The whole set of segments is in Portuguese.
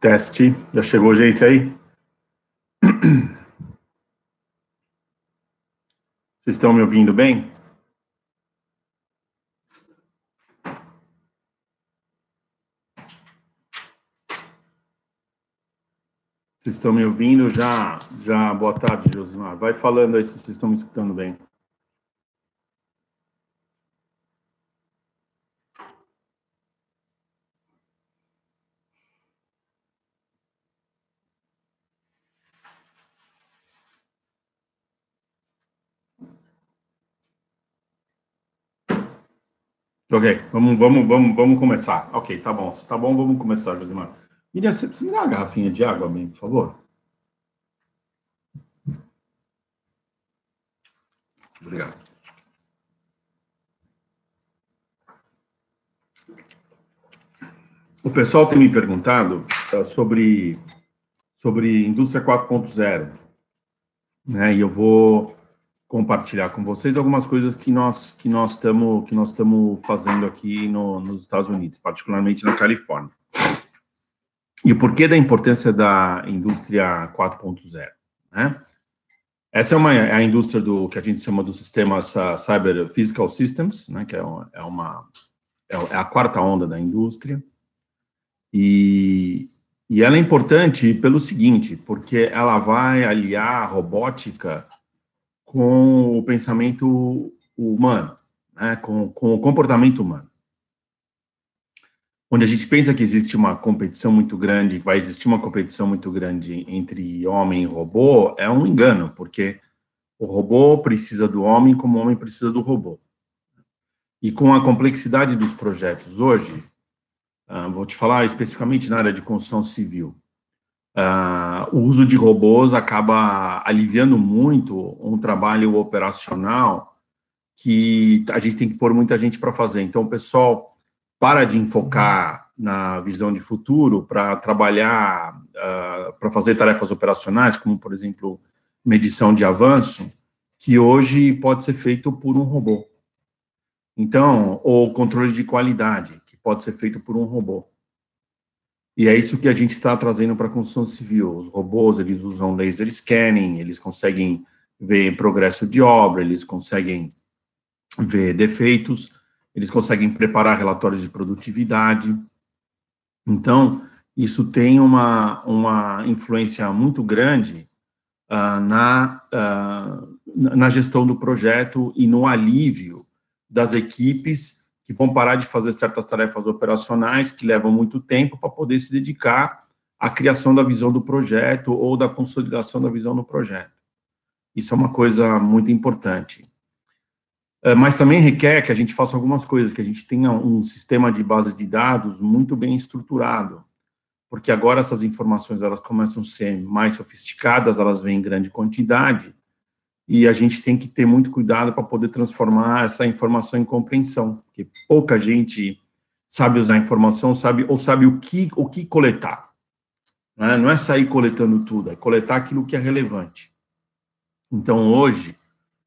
Teste. Já chegou gente aí? Vocês estão me ouvindo bem? Vocês estão me ouvindo? Já, já. Boa tarde, Josimar. Vai falando aí se vocês estão me escutando bem. Ok, vamos, vamos, vamos, vamos começar. Ok, tá bom. Tá bom, vamos começar, Josimar. Miriam, você, você me dá uma garrafinha de água, bem, por favor? Obrigado. O pessoal tem me perguntado uh, sobre, sobre indústria 4.0, né? E eu vou compartilhar com vocês algumas coisas que nós que nós estamos que nós estamos fazendo aqui no, nos Estados Unidos, particularmente na Califórnia. E o porquê da importância da indústria 4.0, né? Essa é uma é a indústria do que a gente chama dos sistemas uh, cyber physical systems, né? Que é uma, é uma é a quarta onda da indústria. E, e ela é importante pelo seguinte, porque ela vai aliar a robótica com o pensamento humano, né, com, com o comportamento humano. Onde a gente pensa que existe uma competição muito grande, vai existir uma competição muito grande entre homem e robô, é um engano, porque o robô precisa do homem como o homem precisa do robô. E com a complexidade dos projetos hoje, uh, vou te falar especificamente na área de construção civil, Uh, o uso de robôs acaba aliviando muito um trabalho operacional que a gente tem que pôr muita gente para fazer. Então, o pessoal para de enfocar na visão de futuro para trabalhar, uh, para fazer tarefas operacionais, como, por exemplo, medição de avanço, que hoje pode ser feito por um robô. Então, ou controle de qualidade, que pode ser feito por um robô. E é isso que a gente está trazendo para a construção civil. Os robôs, eles usam laser scanning, eles conseguem ver progresso de obra, eles conseguem ver defeitos, eles conseguem preparar relatórios de produtividade. Então, isso tem uma, uma influência muito grande uh, na, uh, na gestão do projeto e no alívio das equipes que vão parar de fazer certas tarefas operacionais que levam muito tempo para poder se dedicar à criação da visão do projeto ou da consolidação da visão do projeto. Isso é uma coisa muito importante. É, mas também requer que a gente faça algumas coisas, que a gente tenha um sistema de base de dados muito bem estruturado, porque agora essas informações elas começam a ser mais sofisticadas, elas vêm em grande quantidade, e a gente tem que ter muito cuidado para poder transformar essa informação em compreensão, porque pouca gente sabe usar a informação, sabe ou sabe o que o que coletar. Né? Não é sair coletando tudo, é coletar aquilo que é relevante. Então hoje,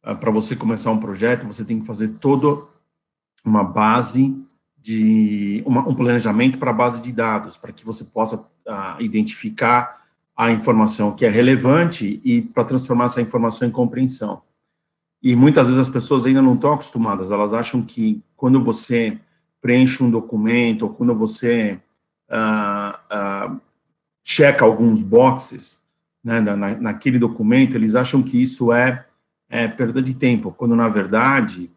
ah, para você começar um projeto, você tem que fazer toda uma base de uma, um planejamento para a base de dados, para que você possa uh, identificar a informação que é relevante e para transformar essa informação em compreensão. E muitas vezes as pessoas ainda não estão acostumadas, elas acham que quando você preenche um documento, ou quando você uh, uh, checa alguns boxes né, na, naquele documento, eles acham que isso é, é perda de tempo, quando na verdade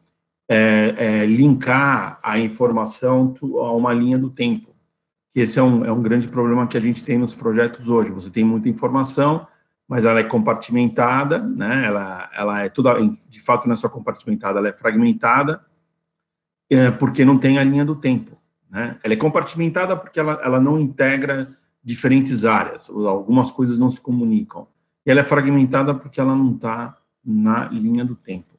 é, é linkar a informação a uma linha do tempo esse é um, é um grande problema que a gente tem nos projetos hoje. Você tem muita informação, mas ela é compartimentada, né? Ela, ela é toda, de fato, não é só compartimentada, ela é fragmentada, é, porque não tem a linha do tempo, né? Ela é compartimentada porque ela, ela não integra diferentes áreas, algumas coisas não se comunicam. E ela é fragmentada porque ela não está na linha do tempo.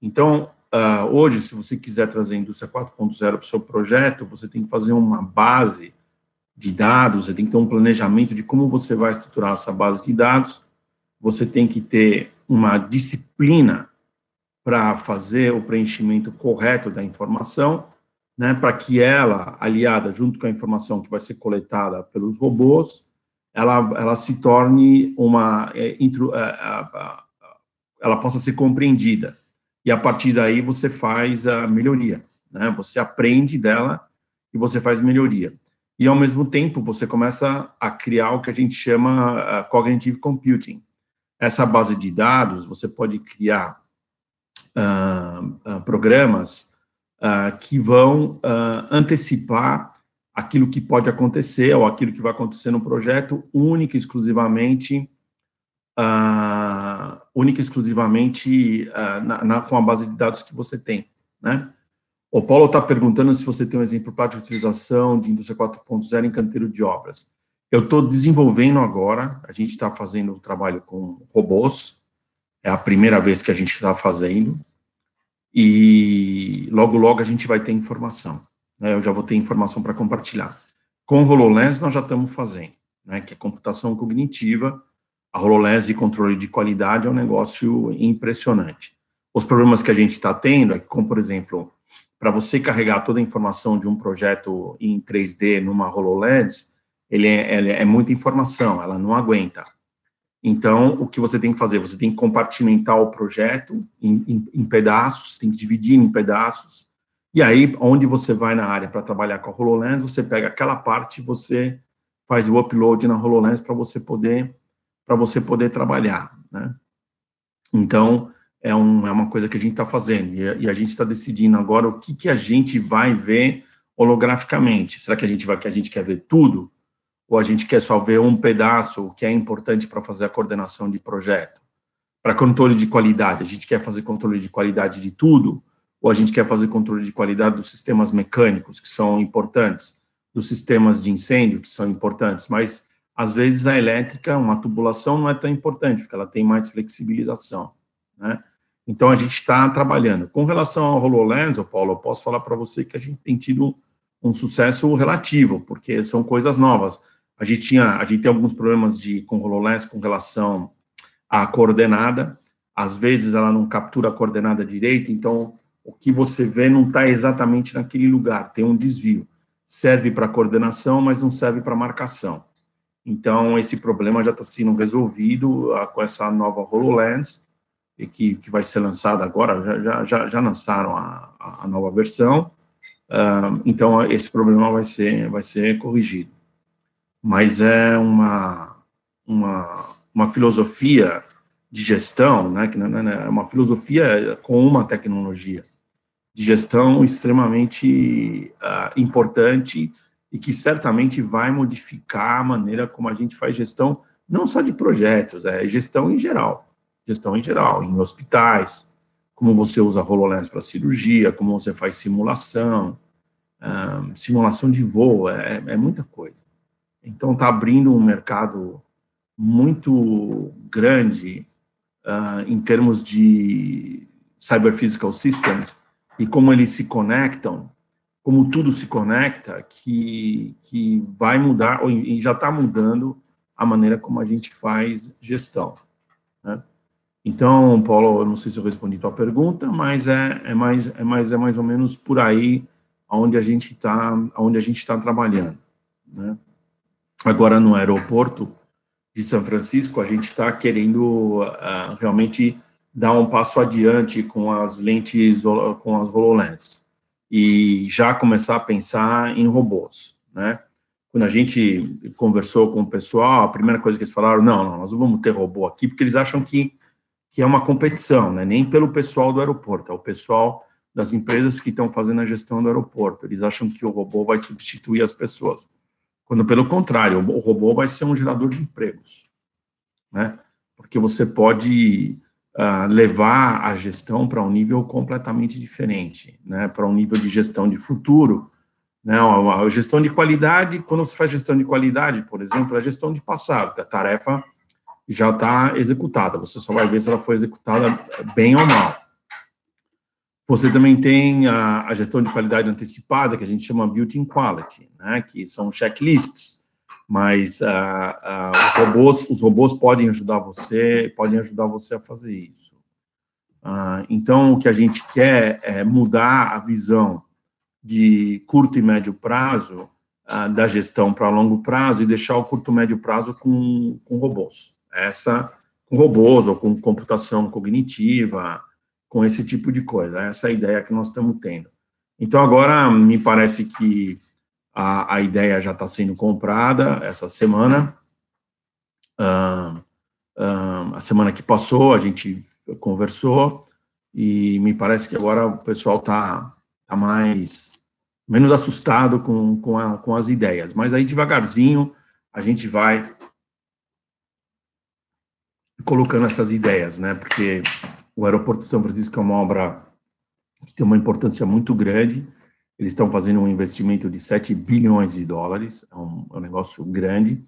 Então, Uh, hoje, se você quiser trazer a indústria 4.0 para o seu projeto, você tem que fazer uma base de dados, você tem que ter um planejamento de como você vai estruturar essa base de dados, você tem que ter uma disciplina para fazer o preenchimento correto da informação, né, para que ela, aliada junto com a informação que vai ser coletada pelos robôs, ela, ela se torne uma, é, intro, é, ela possa ser compreendida. E a partir daí você faz a melhoria, né? Você aprende dela e você faz melhoria. E ao mesmo tempo você começa a criar o que a gente chama uh, cognitive computing. Essa base de dados você pode criar uh, uh, programas que vão antecipar aquilo que pode acontecer ou aquilo que vai acontecer no projeto, única e exclusivamente, uh, única e exclusivamente uh, na, na, com a base de dados que você tem, né? O Paulo está perguntando se você tem um exemplo prático de utilização de indústria 4.0 em canteiro de obras. Eu estou desenvolvendo agora, a gente está fazendo um trabalho com robôs, é a primeira vez que a gente está fazendo, e logo, logo a gente vai ter informação né, eu já vou ter informação para compartilhar. Com o HoloLens, nós já estamos fazendo, né, que é computação cognitiva, a HoloLens de controle de qualidade é um negócio impressionante. Os problemas que a gente está tendo é que, como, por exemplo, para você carregar toda a informação de um projeto em 3D numa HoloLens, ele é, ele é muita informação, ela não aguenta. Então, o que você tem que fazer? Você tem que compartimentar o projeto em, em, em pedaços, tem que dividir em pedaços, e aí, onde você vai na área para trabalhar com a HoloLens, você pega aquela parte e você faz o upload na HoloLens para você poder para você poder trabalhar, né? Então, é, um, é uma coisa que a gente está fazendo, e a, e a gente está decidindo agora o que, que a gente vai ver holograficamente. Será que a gente vai que a gente quer ver tudo? Ou a gente quer só ver um pedaço que é importante para fazer a coordenação de projeto? Para controle de qualidade, a gente quer fazer controle de qualidade de tudo? ou a gente quer fazer controle de qualidade dos sistemas mecânicos, que são importantes, dos sistemas de incêndio, que são importantes, mas às vezes a elétrica, uma tubulação não é tão importante, porque ela tem mais flexibilização, né? Então a gente está trabalhando. Com relação ao HoloLens, Paulo, eu posso falar para você que a gente tem tido um sucesso relativo, porque são coisas novas. A gente tinha, a gente tem alguns problemas de com HoloLens com relação à coordenada. Às vezes ela não captura a coordenada direito, então o que você vê não está exatamente naquele lugar, tem um desvio. Serve para coordenação, mas não serve para marcação. Então, esse problema já está sendo resolvido uh, com essa nova HoloLens, que, que vai ser lançada agora, já, já, já lançaram a, a nova versão, uh, então esse problema vai ser, vai ser corrigido. Mas é uma, uma, uma filosofia de gestão, né, que é uma filosofia com uma tecnologia de gestão extremamente uh, importante e que certamente vai modificar a maneira como a gente faz gestão, não só de projetos, é gestão em geral, gestão em geral, em hospitais, como você usa HoloLens para cirurgia, como você faz simulação, simulação de voo, é, é muita coisa. Então, está abrindo um mercado muito grande uh, em termos de Cyber Physical Systems, e como eles se conectam, como tudo se conecta, que, que vai mudar, ou e já está mudando a maneira como a gente faz gestão. Né? Então, Paulo, eu não sei se eu respondi a tua pergunta, mas é, é, mais, é, mais, é mais ou menos por aí onde a gente está está trabalhando. Né? Agora, no aeroporto de São Francisco, a gente está querendo uh, realmente dar um passo adiante com as lentes, com as HoloLens, e já começar a pensar em robôs, né? Quando a gente conversou com o pessoal, a primeira coisa que eles falaram, não, não, nós não vamos ter robô aqui, porque eles acham que, que é uma competição, né? Nem pelo pessoal do aeroporto, é o pessoal das empresas que estão fazendo a gestão do aeroporto. Eles acham que o robô vai substituir as pessoas. Quando, pelo contrário, o robô vai ser um gerador de empregos, né? Porque você pode uh, levar a gestão para um nível completamente diferente, né, para um nível de gestão de futuro. Né, a gestão de qualidade, quando você faz gestão de qualidade, por exemplo, é a gestão de passado, a tarefa já está executada, você só vai ver se ela foi executada bem ou mal. Você também tem a, a gestão de qualidade antecipada, que a gente chama built-in quality, né, que são checklists, mas uh, uh, os, robôs, os robôs podem ajudar você, podem ajudar você a fazer isso. Uh, então, o que a gente quer é mudar a visão de curto e médio prazo da gestão para longo prazo e deixar o curto e médio prazo com, com robôs. Essa, com robôs ou com computação cognitiva, com esse tipo de coisa. Essa é a ideia que nós estamos tendo. Então, agora, me parece que a, a ideia já está sendo comprada essa semana. A semana que passou, a gente conversou e me parece que agora o pessoal está tá mais menos assustado com, com, a, com as ideias. Mas aí, devagarzinho, a gente vai colocando essas ideias, né? Porque o aeroporto de São Francisco é uma obra que tem uma importância muito grande. Eles estão fazendo um investimento de 7 bilhões de dólares, é um, é um negócio grande,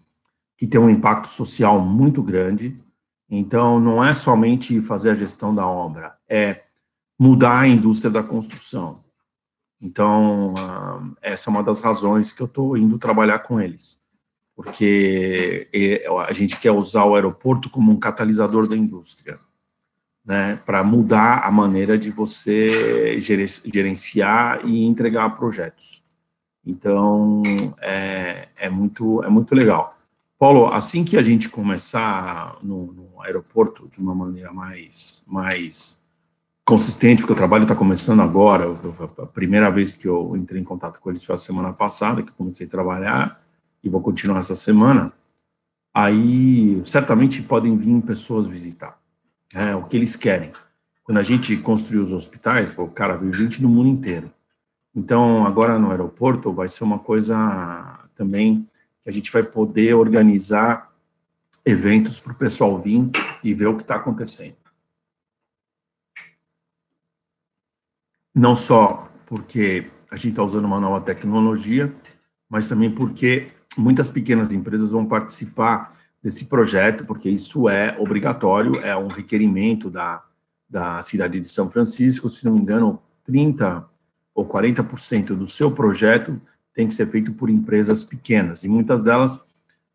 que tem um impacto social muito grande. Então, não é somente fazer a gestão da obra, é mudar a indústria da construção. Então, uh, essa é uma das razões que eu estou indo trabalhar com eles, porque a gente quer usar o aeroporto como um catalisador da indústria, né, para mudar a maneira de você gerenciar e entregar projetos. Então, é, é muito, é muito legal. Paulo, assim que a gente começar no, no aeroporto de uma maneira mais, mais consistente, porque o trabalho está começando agora. a primeira vez que eu entrei em contato com eles foi a semana passada, que eu comecei a trabalhar, e vou continuar essa semana. Aí, certamente podem vir pessoas visitar, é, o que eles querem. Quando a gente construiu os hospitais, o cara veio gente do mundo inteiro. Então, agora no aeroporto vai ser uma coisa também que a gente vai poder organizar eventos para o pessoal vir e ver o que está acontecendo. não só porque a gente está usando uma nova tecnologia, mas também porque muitas pequenas empresas vão participar desse projeto, porque isso é obrigatório, é um requerimento da, da cidade de São Francisco, se não me engano, 30% ou 40% do seu projeto tem que ser feito por empresas pequenas, e muitas delas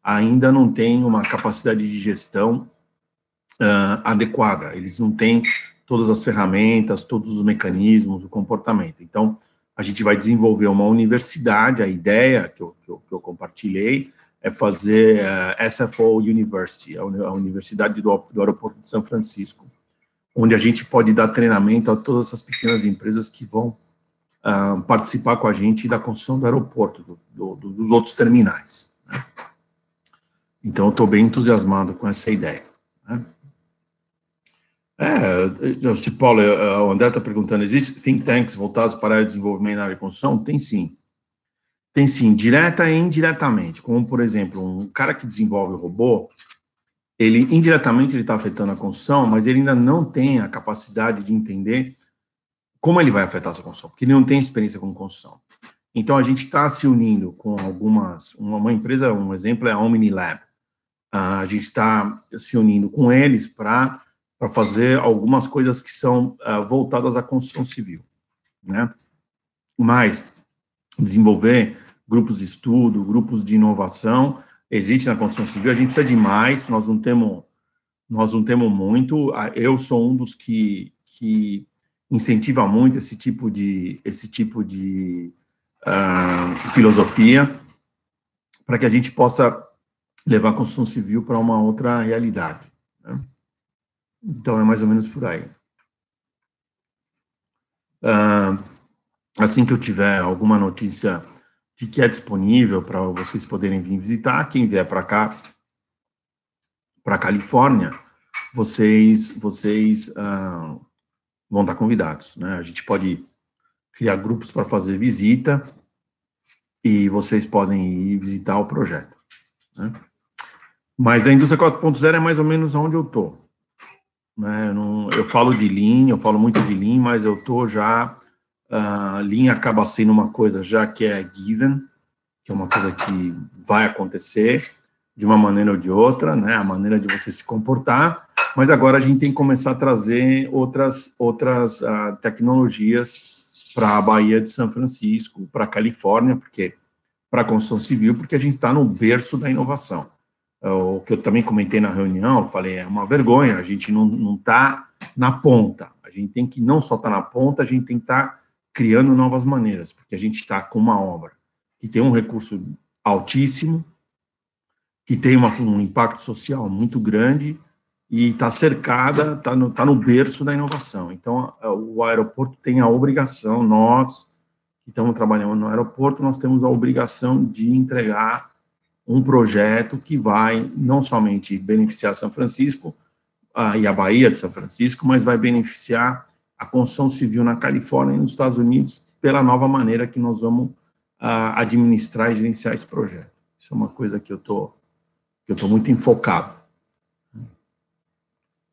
ainda não têm uma capacidade de gestão uh, adequada, eles não têm todas as ferramentas, todos os mecanismos, o comportamento. Então, a gente vai desenvolver uma universidade, a ideia que eu, que eu, que eu compartilhei é fazer a uh, SFO University, a, Universidade do, Aeroporto de São Francisco, onde a gente pode dar treinamento a todas essas pequenas empresas que vão uh, participar com a gente da construção do aeroporto, do, do, dos outros terminais. Né? Então, eu estou bem entusiasmado com essa ideia. Né? É, se Paulo, o André está perguntando, existe think tanks voltados para o desenvolvimento na área de construção? Tem sim. Tem sim, direta e indiretamente. Como, por exemplo, um cara que desenvolve o robô, ele indiretamente está afetando a construção, mas ele ainda não tem a capacidade de entender como ele vai afetar essa construção, porque ele não tem experiência com construção. Então, a gente está se unindo com algumas, uma, uma, empresa, um exemplo é a Omnilab. Uh, a gente está se unindo com eles para fazer algumas coisas que são uh, voltadas à construção civil, né? Mas desenvolver grupos de estudo, grupos de inovação, existe na construção civil, a gente precisa de mais, nós não temos, nós não temos muito, eu sou um dos que, que incentiva muito esse tipo de, esse tipo de uh, filosofia, para que a gente possa levar a construção civil para uma outra realidade. Né? Então, é mais ou menos por aí. Uh, assim que eu tiver alguma notícia de que é disponível para vocês poderem vir visitar, quem vier para cá, para Califórnia, vocês, vocês uh, vão estar convidados. Né? A gente pode criar grupos para fazer visita e vocês podem ir visitar o projeto. Né? Mas da indústria 4.0 é mais ou menos onde eu estou. Né? Eu, eu falo de Lean, eu falo muito de Lean, mas eu tô já. Uh, Lean acaba sendo uma coisa já que é given, que é uma coisa que vai acontecer de uma maneira ou de outra, né? A maneira de você se comportar. Mas agora a gente tem que começar a trazer outras, outras uh, tecnologias para a Bahia de São Francisco, para a Califórnia, porque para a construção civil, porque a gente está no berço da inovação o que eu também comentei na reunião, falei, é uma vergonha, a gente não está na ponta, a gente tem que não só estar tá na ponta, a gente tem que estar tá criando novas maneiras, porque a gente está com uma obra que tem um recurso altíssimo, que tem uma, um impacto social muito grande e está cercada, está no, tá no berço da inovação. Então, o aeroporto tem a obrigação, nós que estamos trabalhando no aeroporto, nós temos a obrigação de entregar um projeto que vai não somente beneficiar São Francisco uh, e a Bahia de São Francisco, mas vai beneficiar a construção civil na Califórnia e nos Estados Unidos pela nova maneira que nós vamos uh, administrar e gerenciar esse projeto. Isso é uma coisa que eu tô que eu estou muito enfocado.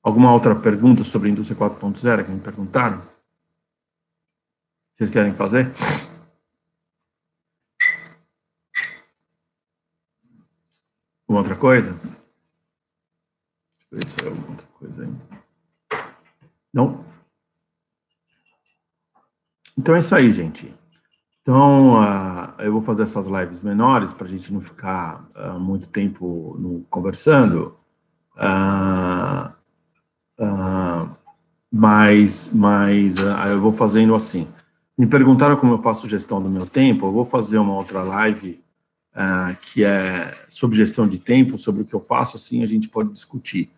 Alguma outra pergunta sobre a indústria 4.0 que me perguntaram? Vocês querem fazer? Uma outra coisa? Deixa eu ver se é alguma outra coisa aí. Não? Então é isso aí, gente. Então, uh, eu vou fazer essas lives menores para a gente não ficar uh, muito tempo no, conversando. Uh, mas mas eu vou fazendo assim. Me perguntaram como eu faço gestão do meu tempo. Eu vou fazer uma outra live que é sobre gestão de tempo, sobre o que eu faço. Assim, a gente pode discutir.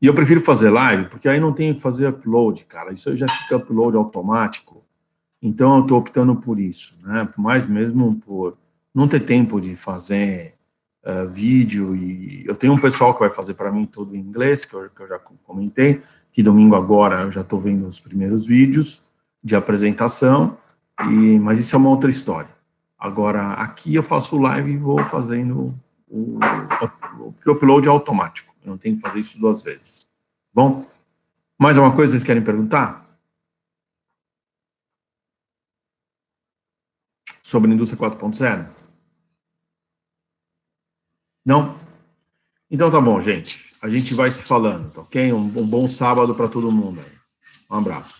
E eu prefiro fazer live porque aí não tenho que fazer upload, cara. Isso já fica upload automático. Então, eu estou optando por isso, né? Mais mesmo por não ter tempo de fazer uh, vídeo e eu tenho um pessoal que vai fazer para mim todo em inglês, que eu, que eu, já comentei, que domingo agora eu já estou vendo os primeiros vídeos de apresentação, e, mas isso é uma outra história. Agora, aqui eu faço live e vou fazendo o, o, o upload automático, eu não tenho que fazer isso duas vezes. Bom, mais alguma coisa vocês querem perguntar? Sobre a indústria 4.0? Não? Então tá bom, gente. A gente vai se falando, tá ok? Um, um bom sábado para todo mundo. Um abraço.